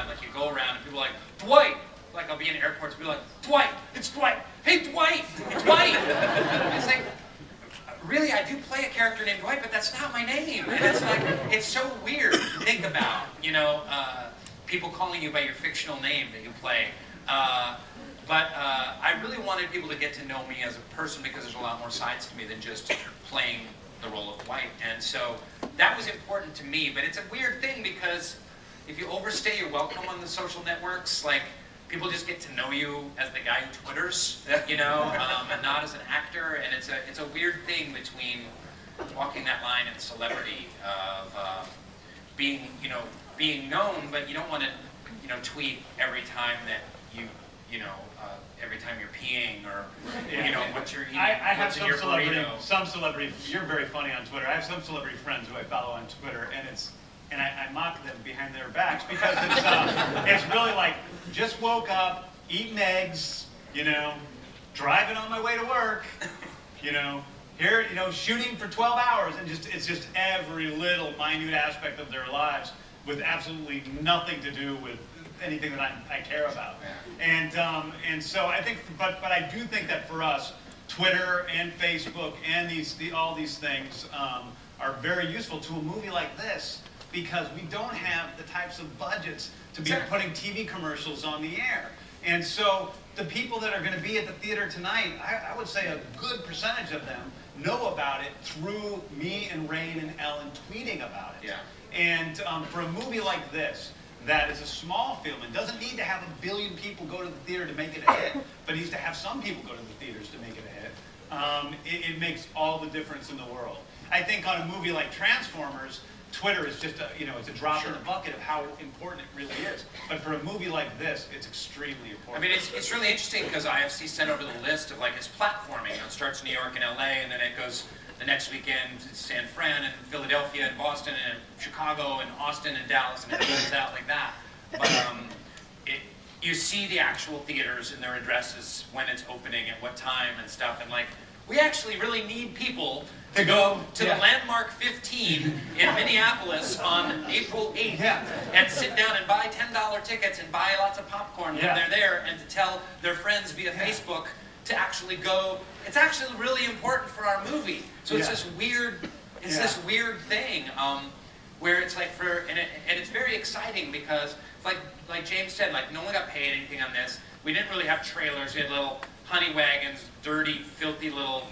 time. Like you go around and people are like, Dwight! Like I'll be in airports, and be like, Dwight! It's Dwight! Hey Dwight! It's Dwight! really, I do play a character named Dwight, but that's not my name. And it's like, it's so weird to think about, you know, uh, people calling you by your fictional name that you play. Uh, but uh, I really wanted people to get to know me as a person because there's a lot more sides to me than just playing the role of Dwight. And so that was important to me. But it's a weird thing because if you overstay your welcome on the social networks, like people just get to know you as the guy who twitters, you know, um, and not as an actor. And it's a it's a weird thing between walking that line and celebrity of uh, being you know being known, but you don't want to you know tweet every time that you you know, uh, every time you're peeing or, you know, what you're eating, I, I have some celebrity, burrito. some celebrity, you're very funny on Twitter. I have some celebrity friends who I follow on Twitter, and it's, and I, I mock them behind their backs because it's, uh, it's really like, just woke up, eating eggs, you know, driving on my way to work, you know, here, you know, shooting for 12 hours, and just, it's just every little minute aspect of their lives with absolutely nothing to do with anything that I, I care about. And um, and so I think, but but I do think that for us, Twitter and Facebook and these the, all these things um, are very useful to a movie like this because we don't have the types of budgets to be putting TV commercials on the air. And so the people that are going to be at the theater tonight, I, I would say a good percentage of them know about it through me and Rainn and Ellen tweeting about it. Yeah. And um, for a movie like this, that is a small film and doesn't need to have a billion people go to the theater to make it a hit, but needs to have some people go to the theaters to make it a hit, um, it, it makes all the difference in the world. I think on a movie like Transformers, Twitter is just a, you know, it's a drop in the bucket of how important it really is. But for a movie like this, it's extremely important. I mean, it's, it's really interesting because IFC sent over the list of like its platforming. You know, it starts in New York and LA, and then it goes the next weekend to San Fran and Philadelphia and Boston and Chicago and Austin and Dallas, and it goes out like that. But um, it, you see the actual theaters and their addresses when it's opening, at what time and stuff, and like we actually really need people to go to Yeah. the Landmark 15 in Minneapolis on April 8th Yeah. and sit down and buy $10 tickets and buy lots of popcorn when they're there and to tell their friends via Facebook to actually go. It's actually really important for our movie. So it's Yeah. this weird, it's Yeah. this weird thing um, where it's like for, and, it, and it's very exciting because like, like James said, like no one got paid anything on this. We didn't really have trailers. We had little honey wagons, dirty, filthy little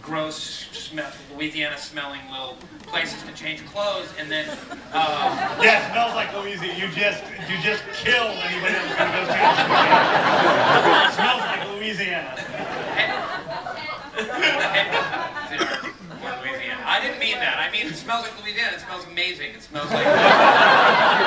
gross, smell, Louisiana smelling little places to change clothes, and then uh, Yeah, it smells like Louisiana. You just you just killed anybody that was going to go see it. It smells like Louisiana. Louisiana. I didn't mean that. I mean it smells like Louisiana. It smells amazing. It smells like